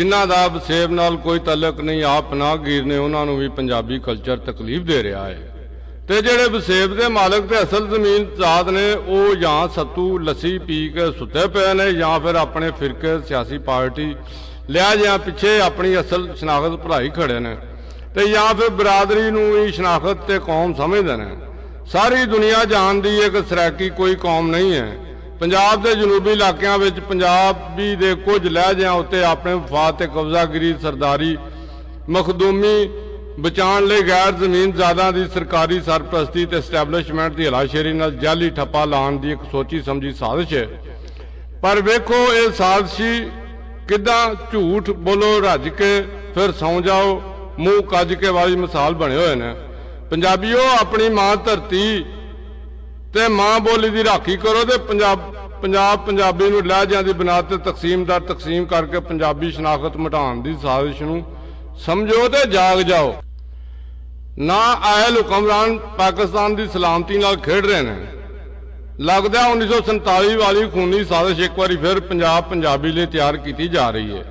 ਜਿਨ੍ਹਾਂ ਦਾ ਵਸੇਬ ਨਾਲ ਕੋਈ ਤਲਕ ਨਹੀਂ, ਆਪ ਪਨਾਹਗੀਰ ਨੇ ਉਹਨਾਂ ਨੂੰ ਵੀ ਪੰਜਾਬੀ ਕਲਚਰ ਤਕਲੀਫ ਦੇ ਰਿਹਾ ਹੈ। ਤੇ ਜਿਹੜੇ ਬਸੇਬ ਦੇ ਮਾਲਕ ਤੇ ਅਸਲ ਜ਼ਮੀਨ ਜ਼ਾਤ ਨੇ, ਉਹ ਜਾਂ ਸੱਤੂ ਲੱਸੀ ਪੀ ਕੇ ਸੁੱਤੇ ਪਏ ਨੇ, ਜਾਂ ਫਿਰ ਆਪਣੇ ਫਿਰਕੇ ਸਿਆਸੀ ਪਾਰਟੀ ਲਿਆ ਜਾਂ ਪਿੱਛੇ ਆਪਣੀ ਅਸਲ ਸ਼ਨਾਖਤ ਭੁਲਾਈ ਖੜੇ ਨੇ। ਤੇ ਜਾਂ ਫਿਰ ਬਰਾਦਰੀ ਨੂੰ ਹੀ ਸ਼ਨਾਖਤ ਤੇ ਕੌਮ ਸਮਝਦੇ ਨੇ। ਸਾਰੀ ਦੁਨੀਆ ਜਾਣਦੀ ਹੈ ਕਿ ਸਰਾਕੀ ਕੋਈ ਕੌਮ ਨਹੀਂ ਹੈ। ਪੰਜਾਬ ਦੇ ਜਨੂਬੀ ਇਲਾਕਿਆਂ ਵਿੱਚ ਪੰਜਾਬੀ ਦੇ ਕੁਝ ਲਹਿਜਿਆਂ ਉੱਤੇ ਆਪਣੇ ਵਫਾਦ ਤੇ ਕਬਜ਼ਾਗਿਰੀ ਸਰਦਾਰੀ ਮਖਦੂਮੀ ਬਚਾਉਣ ਲਈ ਗੈਰ ਜ਼ਮੀਨ ਜ਼ਾਦਾਂ ਦੀ ਸਰਕਾਰੀ ਸਰਪ੍ਰਸਤੀ ਤੇ ਸਟੈਬਲਿਸ਼ਮੈਂਟ ਦੀ ਹਲਾਸ਼ੇਰੀ ਨਾਲ ਜਾਲੀ ਠੱਪਾ ਲਾਉਣ ਦੀ ਇੱਕ ਸੋਚੀ ਸਮਝੀ ਸਾਜ਼ਿਸ਼ ਹੈ। ਪਰ ਵੇਖੋ ਇਹ ਸਾਜ਼ਿਸ਼ੀ ਕਿਦਾਂ ਝੂਠ ਬੋਲੋ, ਰੱਜ ਕੇ ਫਿਰ ਸੌਂ ਜਾਓ, ਮੂੰਹ ਕੱਜ ਕੇ ਵਾਲੀ ਮਿਸਾਲ ਬਣੇ ਹੋਏ ਨੇ। ਪੰਜਾਬੀਓ, ਆਪਣੀ ਮਾਂ ਧਰਤੀ ਤੇ ਮਾਂ ਬੋਲੀ ਦੀ ਰਾਖੀ ਕਰੋ ਤੇ ਪੰਜਾਬ ਪੰਜਾਬ ਪੰਜਾਬੀ ਨੂੰ ਲਹਿਜਿਆਂ ਦੀ ਬਣਾ ਤੇ ਤਕਸੀਮਦਾਰ ਤਕਸੀਮ ਕਰਕੇ ਪੰਜਾਬੀ ਸ਼ਨਾਖਤ ਮਿਟਾਉਣ ਦੀ ਸਾਜ਼ਿਸ਼ ਨੂੰ ਸਮਝੋ ਤੇ ਜਾਗ ਜਾਓ। ਨਾ ਆਇਲ ਹੁਕਮਰਾਨ ਪਾਕਿਸਤਾਨ ਦੀ ਸਲਾਮਤੀ ਨਾਲ ਖੇਡ ਰਹੇ ਨੇ। ਲੱਗਦਾ 1947 ਵਾਲੀ ਖੂਨੀ ਸਾਜ਼ਿਸ਼ ਇੱਕ ਵਾਰੀ ਫਿਰ ਪੰਜਾਬ ਪੰਜਾਬੀ ਲਈ ਤਿਆਰ ਕੀਤੀ ਜਾ ਰਹੀ ਹੈ।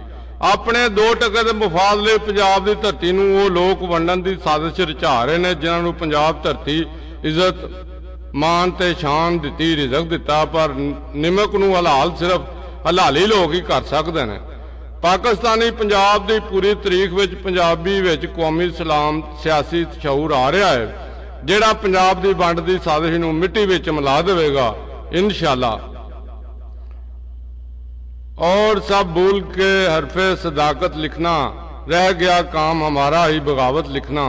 ਆਪਣੇ ਦੋ ਟਕੇ ਦੇ ਮਫਾਦ ਲਈ ਪੰਜਾਬ ਦੀ ਧਰਤੀ ਨੂੰ ਉਹ ਲੋਕ ਵੰਡਣ ਦੀ ਸਾਜ਼ਿਸ਼ ਰਚਾ ਰਹੇ ਨੇ, ਜਿਨ੍ਹਾਂ ਨੂੰ ਪੰਜਾਬ ਧਰਤੀ ਇੱਜ਼ਤ ਮਾਨ ਤੇ ਸ਼ਾਨ ਦਿੱਤੀ ਰਿਜ਼ਕ ਦਿੱਤਾ ਪਰ ਨਿਮਕ ਨੂੰ ਹਲਾਲ ਸਿਰਫ ਹਲਾਲੀ ਲੋਕ ਹੀ ਕਰ ਸਕਦੇ ਨੇ ਪਾਕਿਸਤਾਨੀ ਪੰਜਾਬ ਦੀ ਪੂਰੀ ਤਾਰੀਖ ਵਿੱਚ ਪੰਜਾਬੀ ਵਿੱਚ ਕੌਮੀ ਸਲਾਮ ਸਿਆਸੀ ਸ਼ਊਰ ਆ ਰਿਹਾ ਹੈ ਜਿਹੜਾ ਪੰਜਾਬ ਦੀ ਵੰਡ ਦੀ ਸਾਜ਼ਿਸ਼ ਨੂੰ ਮਿੱਟੀ ਵਿੱਚ ਮਿਲਾ ਦੇਵੇਗਾ ਇਨਸ਼ਾਅੱਲਾ और सब भूल के हरफे सदाकत लिखना रह गया काम हमारा ही बगावत लिखना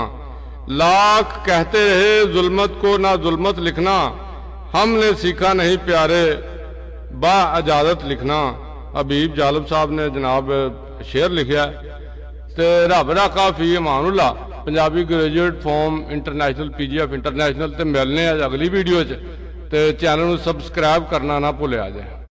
लाख कहते रहे जुल्मत को ना जुल्मत लिखना हमने सीखा नहीं प्यारे बा अजादत लिखना हबीब जालब साहब ने जनाब शेर लिखा ਤੇ ਰੱਬ ਦਾ ਕਾਫੀ Imanullah Punjabi graduate form international PGF international ਤੇ ਮਿਲਨੇ ਆ ਅਗਲੀ ਵੀਡੀਓ 'ਚ ਤੇ ਚੈਨਲ ਨੂੰ ਸਬਸਕ੍ਰਾਈਬ ਕਰਨਾ ਨਾ ਭੁੱਲਿਆ ਜੇ